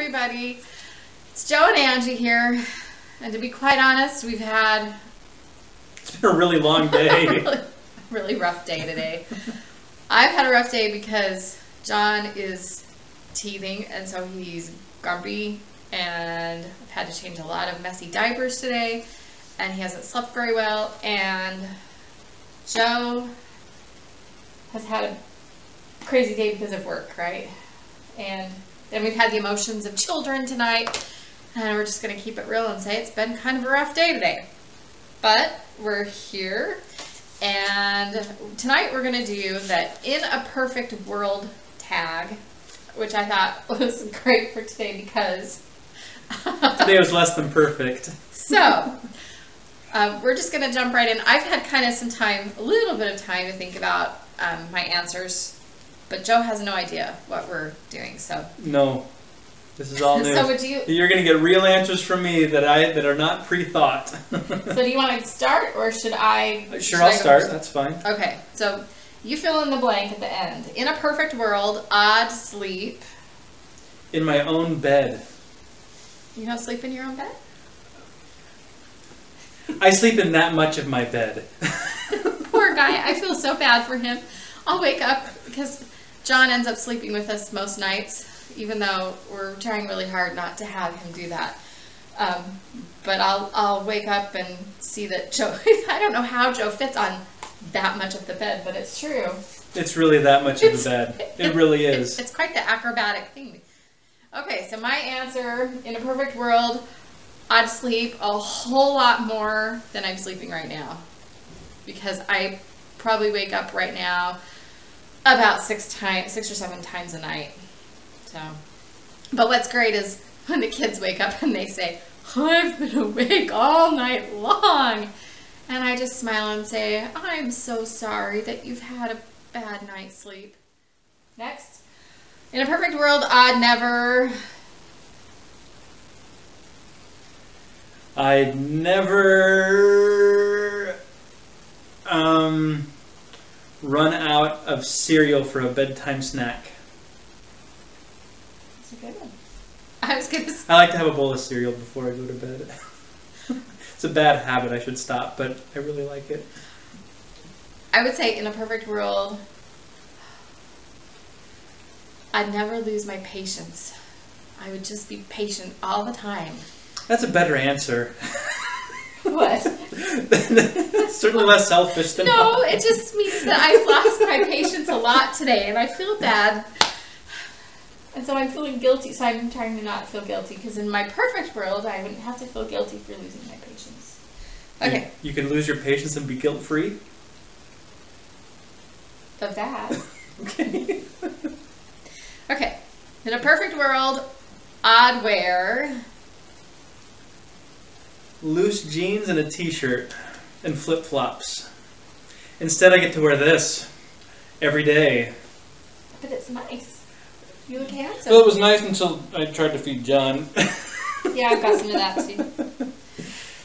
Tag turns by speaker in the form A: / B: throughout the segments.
A: everybody. It's Joe and Angie here. And to be quite honest, we've had
B: It's been a really long day.
A: really, really rough day today. I've had a rough day because John is teething and so he's grumpy and I've had to change a lot of messy diapers today and he hasn't slept very well and Joe has had a crazy day because of work, right? And then we've had the emotions of children tonight and we're just going to keep it real and say it's been kind of a rough day today. But we're here, and tonight we're going to do that in a perfect world tag, which I thought was great for today because.
B: Today was less than perfect.
A: so, uh, we're just going to jump right in. I've had kind of some time, a little bit of time to think about um, my answers, but Joe has no idea what we're doing. So,
B: No, this is all new.
A: so would you?
B: You're gonna get real answers from me that I that are not pre-thought.
A: So, do you want to start, or should I?
B: Uh, sure,
A: should
B: I'll
A: I
B: start.
A: first?
B: That's fine.
A: Okay, so you fill in the blank at the end. In a perfect world, odd sleep.
B: In my own bed,
A: You don't sleep in your own bed?
B: I sleep in that much of my bed.
A: Poor guy, I feel so bad for him. I'll wake up because John ends up sleeping with us most nights, even though we're trying really hard not to have him do that. Um, but I'll I'll wake up and see that Joe. I don't know how Joe fits on that much of the bed, but it's true.
B: It's really that much of the bed. It really is.
A: it's quite the acrobatic thing. Okay, so my answer in a perfect world, I'd sleep a whole lot more than I'm sleeping right now. Because I probably wake up right now about six times, six or seven times a night. So, but what's great is when the kids wake up and they say, I've been awake all night long. And I just smile and say, I'm so sorry that you've had a bad night's sleep. Next. In a perfect world, I'd never.
B: I'd never um, run out of cereal for a bedtime snack.
A: That's a good one. I was gonna say.
B: I like to have a bowl of cereal before I go to bed. it's a bad habit. I should stop, but I really like it.
A: I would say in a perfect world, I'd never lose my patience. I would just be patient all the time.
B: That's a better answer.
A: What?
B: Certainly less selfish than
A: No,
B: mine.
A: it just means that I've lost my patience a lot today, and I feel bad. And so I'm feeling guilty. So I'm trying to not feel guilty because in my perfect world, I wouldn't have to feel guilty for losing my patience. Okay,
B: You, you can lose your patience and be guilt free.
A: of that.
B: Okay.
A: Okay, in a perfect world, I'd wear.
B: Loose jeans and a t-shirt and flip flops. Instead, I get to wear this every day.
A: But it's nice. You look handsome.
B: Well, it was nice until I tried to feed John.
A: Yeah, I've got some of that too.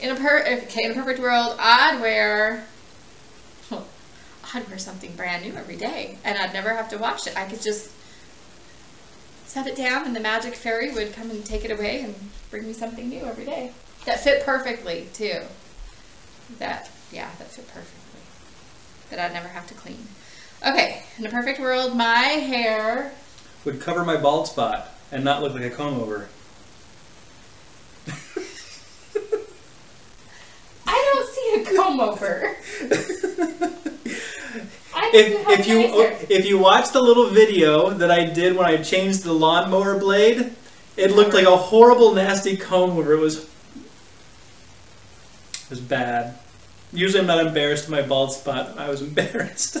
A: In a per okay, in a perfect world, I'd wear well, I'd wear something brand new every day, and I'd never have to wash it. I could just set it down, and the magic fairy would come and take it away and bring me something new every day that fit perfectly too. That yeah, that fit perfectly. That I'd never have to clean. Okay, in a perfect world, my hair
B: Would cover my bald spot and not look like a comb over.
A: I don't see a comb over.
B: If, if you if you watch the little video that I did when I changed the lawnmower blade, it looked uh-huh. like a horrible, nasty comb over. It was was bad. Usually, I'm not embarrassed of my bald spot. I was embarrassed.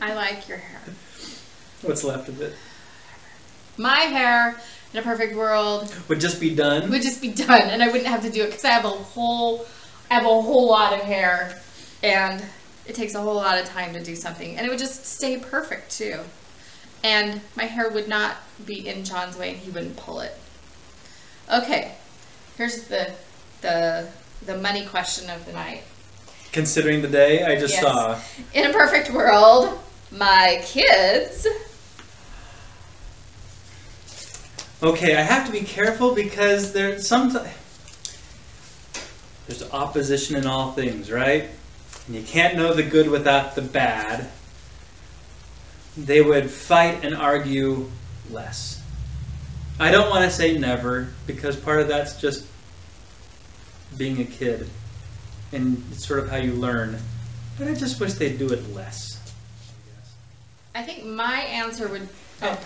A: I like your hair.
B: What's left of it
A: My hair in a perfect world
B: would just be done.
A: would just be done, and I wouldn't have to do it because I have a whole, I have a whole lot of hair, and it takes a whole lot of time to do something, and it would just stay perfect too. And my hair would not be in John's way, and he wouldn't pull it. Okay, here's the the the money question of the night.
B: Considering the day I just
A: Yes.
B: saw.
A: In a perfect world, my kids
B: Okay, I have to be careful because there's some. There's opposition in all things, right? And you can't know the good without the bad. They would fight and argue less. I don't want to say never because part of that's just being a kid and it's sort of how you learn. But I just wish they'd do it less.
A: I think my answer would. Oh,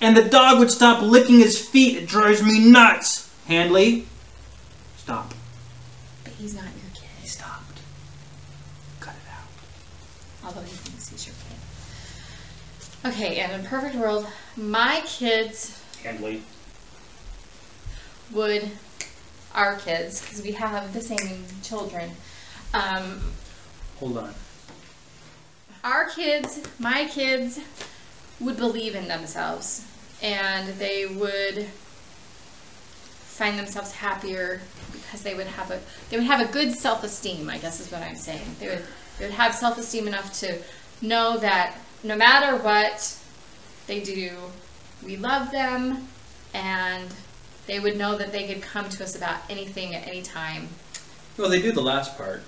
C: And the dog would stop licking his feet. It drives me nuts. Handley, stop.
A: but he's not your kid.
C: He stopped. Cut it out.
A: Although he thinks he's your kid. Okay, and in a perfect world, my kids
C: Handley.
A: would, our kids, because we have the same children, um,
B: Hold on.
A: our kids, my kids, would believe in themselves and they would find themselves happier because they would have a they would have a good self-esteem i guess is what i'm saying they would they would have self-esteem enough to know that no matter what they do we love them and they would know that they could come to us about anything at any time
B: Well, they do the last part.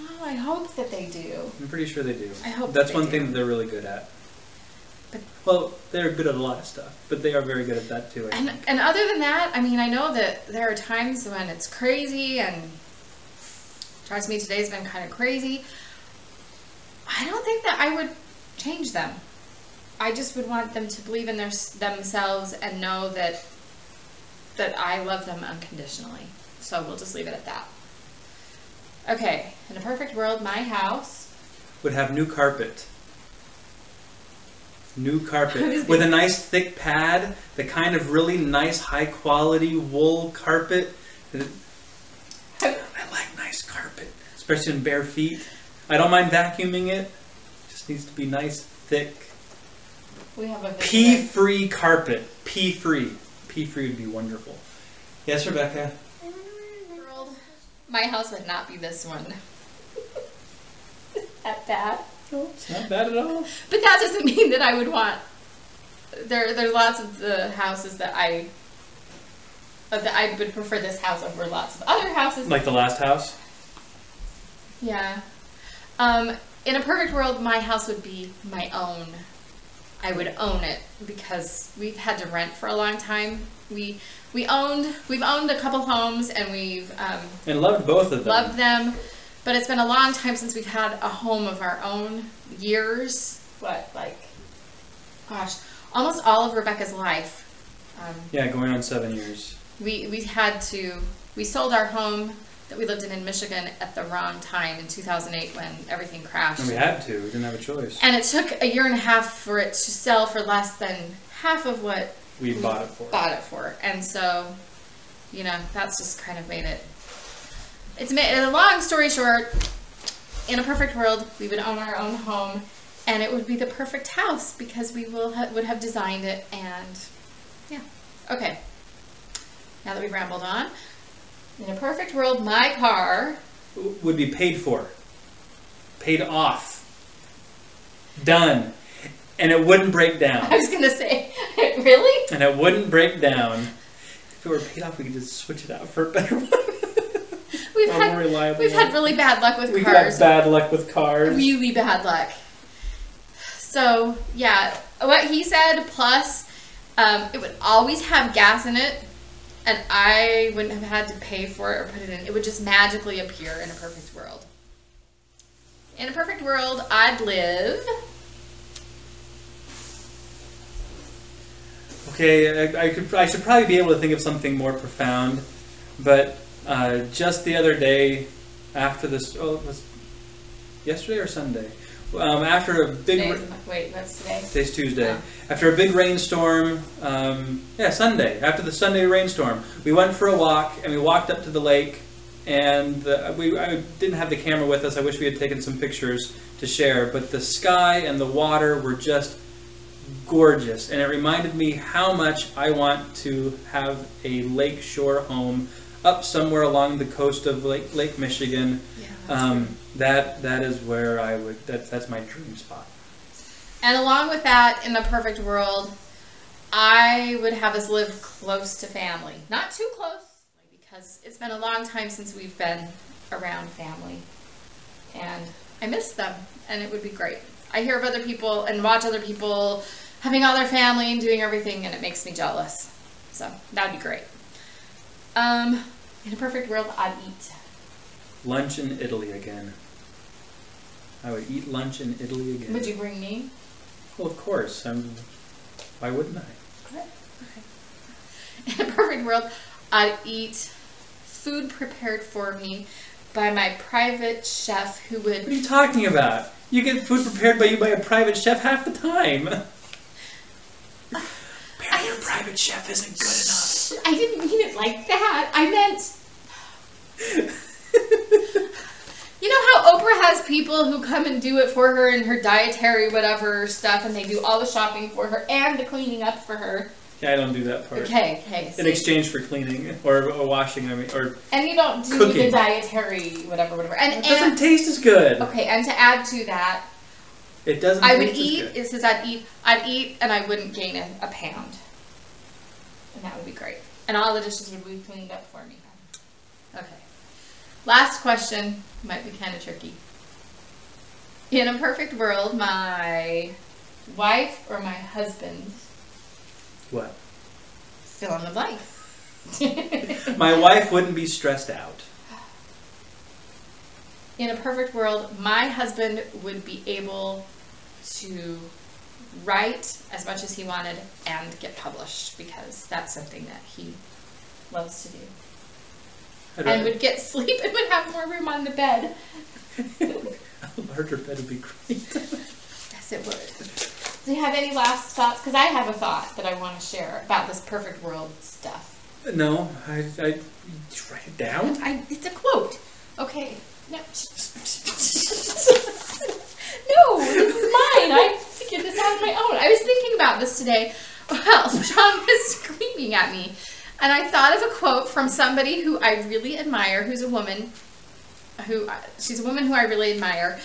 A: oh i hope that they do
B: I'm pretty sure they do.
A: I hope
B: That's
A: they
B: one
A: do.
B: thing that they're really good at.
A: But-
B: well, they're good at a lot of stuff, but they are very good at that too. I
A: And
B: think.
A: and other than that, I mean, I know that there are times when it's crazy and trust me, today's been kind of crazy. I don't think that I would change them. I just would want them to believe in their themselves and know that that I love them unconditionally. So we'll just leave it at that. Okay, in a perfect world, my house.
B: Would have new carpet. New carpet with a nice thick pad, the kind of really nice high quality wool carpet. I like nice carpet, especially in bare feet. I don't mind vacuuming it. Just needs to be nice, thick,
A: We have a
B: pea
A: visitor.
B: free carpet. Pea free. Pea free would be wonderful. Yes, Rebecca.
A: world, my house would not be this one. At that bad.
B: No, it's not bad at all.
A: But that doesn't mean that I would want. There, there's lots of the houses that I. That I would prefer this house over lots of other houses.
B: Like the last house.
A: Yeah. Um, in a perfect world, my house would be my own. I would own it because we've had to rent for a long time. We we owned we've owned a couple homes and we've um,
B: And loved both of them.
A: loved them, but it's been a long time since we've had a home of our own. Years, what like, gosh, almost all of Rebecca's life. Um,
B: Yeah, going on seven years.
A: we we had to we sold our home that we lived in in Michigan at the wrong time in 2008 when everything crashed.
B: And we had to. We didn't have a choice.
A: And it took a year and a half for it to sell for less than half of what
B: We bought it for.
A: bought it for. And so, you know, that's just kind of made it. It's made a long story short. In a perfect world, we would own our own home, and it would be the perfect house because we will ha- would have designed it. And yeah, okay. Now that we've rambled on, in a perfect world, my car
B: Would be paid for. Paid off. Done. And it wouldn't break down.
A: I was gonna say, really?
B: And it wouldn't break down. If it were paid off, we could just switch it out for a better one.
A: We've
B: A
A: had we've
B: one.
A: had really bad luck with cars.
B: We've had bad luck with cars.
A: really bad luck. So yeah, what he said plus um, it would always have gas in it, and I wouldn't have had to pay for it or put it in. It would just magically appear in a perfect world. In a perfect world, I'd live.
B: Okay, I, I could. I should probably be able to think of something more profound, but uh, just the other day, after this, oh, it was yesterday or Sunday, um, after a big.
A: Today's, wait, what's today?
B: Today's Tuesday.
A: Oh.
B: After a big rainstorm, um, yeah, Sunday. After the Sunday rainstorm, we went for a walk and we walked up to the lake. And uh, we I didn't have the camera with us. I wish we had taken some pictures to share. But the sky and the water were just gorgeous, and it reminded me how much I want to have a lakeshore home up somewhere along the coast of Lake Lake Michigan. Um, that that is where I would. That, that's my dream spot.
A: And along with that, in the perfect world, I would have us live close to family, not too close, because it's been a long time since we've been around family, and I miss them, and it would be great. I hear of other people and watch other people having all their family and doing everything, and it makes me jealous. So that'd be great. Um, in a perfect world, I'd eat.
B: Lunch in Italy again. I would eat lunch in Italy again.
A: Would you bring me?
B: Well, of course. I'm, why wouldn't I?
A: In a perfect world, I'd eat food prepared for me by my private chef who would.
B: What are you talking about? You get food prepared by you by a private chef half the time. Apparently, your private chef isn't good enough.
A: I didn't mean it like that. I meant. You know how Oprah has people who come and do it for her in her dietary whatever stuff, and they do all the shopping for her and the cleaning up for her.
B: yeah, I don't do that part.
A: Okay, okay.
B: In
A: see?
B: exchange for cleaning or, or washing, I mean, or
A: And you don't do the dietary whatever, whatever. And,
B: it doesn't
A: and
B: taste as good.
A: okay, and to add to that,
B: It doesn't.
A: I would eat. It says I'd eat. I'd eat, and I wouldn't gain a, a pound, and that would be great. And all the dishes would be cleaned up for me. Last question might be kind of tricky. In a perfect world, my wife or my husband
B: What?
A: fill in the blank.
B: My wife wouldn't be stressed out.
A: in a perfect world, my husband would be able to write as much as he wanted and get published because that's something that he loves to do. And would get sleep and would have more room on the bed.
B: a larger bed would be great.
A: Yes, it would. Do you have any last thoughts? Because I have a thought that I want to share about this perfect world stuff.
B: no, I, I write it down.
A: I, it's a quote. Okay. No. no, this is mine. I figured this out on my own. I was thinking about this today. Well, John was screaming at me. And I thought of a quote from somebody who I really admire, who's a woman, who she's a woman who I really admire,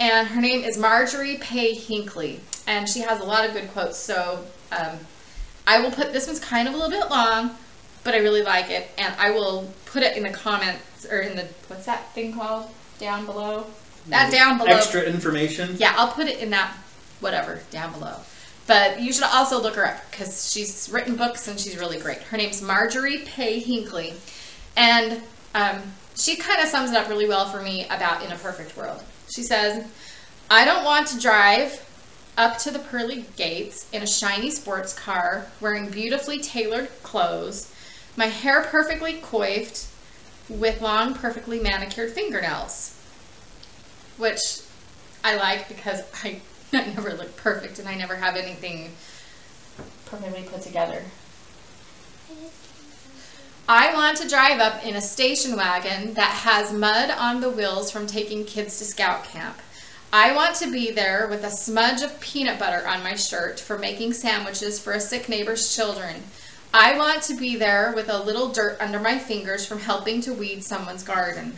A: and her name is Marjorie Pay Hinckley, and she has a lot of good quotes. So um, I will put this one's kind of a little bit long, but I really like it, and I will put it in the comments or in the what's that thing called down below? That down below.
B: Extra information.
A: Yeah, I'll put it in that whatever down below. But you should also look her up because she's written books and she's really great. Her name's Marjorie Pay Hinckley, and um, she kind of sums it up really well for me about In a Perfect World. She says, "I don't want to drive." Up to the pearly gates in a shiny sports car, wearing beautifully tailored clothes, my hair perfectly coiffed, with long, perfectly manicured fingernails. Which I like because I, I never look perfect and I never have anything perfectly put together. I want to drive up in a station wagon that has mud on the wheels from taking kids to scout camp. I want to be there with a smudge of peanut butter on my shirt for making sandwiches for a sick neighbor's children. I want to be there with a little dirt under my fingers from helping to weed someone's garden.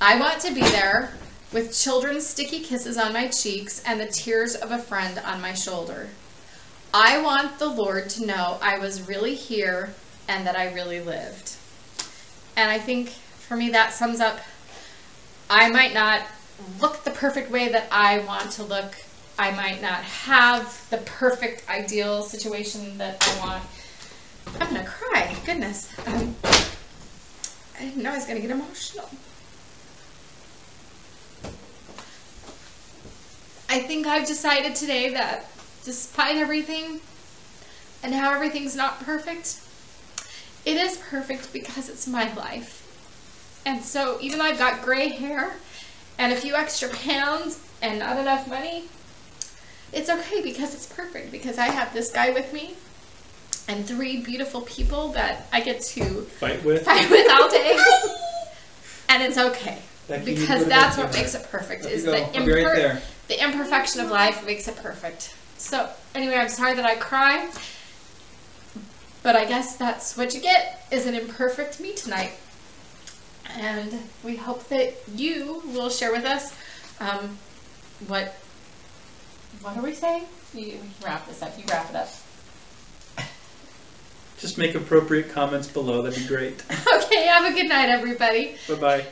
A: I want to be there with children's sticky kisses on my cheeks and the tears of a friend on my shoulder. I want the Lord to know I was really here and that I really lived. And I think for me that sums up I might not look the perfect way that I want to look. I might not have the perfect ideal situation that I want. I'm gonna cry. Goodness. Um, I didn't know I was gonna get emotional. I think I've decided today that despite everything and how everything's not perfect, it is perfect because it's my life. And so even though I've got gray hair and a few extra pounds and not enough money, it's okay because it's perfect because I have this guy with me and three beautiful people that I get to
B: Fight with.
A: fight with all day. and it's okay.
B: Becky,
A: Because that's what makes it perfect is the,
B: go. Right
A: imper-
B: there.
A: The imperfection of life makes it perfect. So anyway, I'm sorry that I cry. But I guess that's what you get is an imperfect me tonight. And we hope that you will share with us um, what what are we saying? You we can wrap this up. You wrap it up.
B: Just make appropriate comments below. That'd be great.
A: Okay, have a good night, everybody.
B: Bye bye.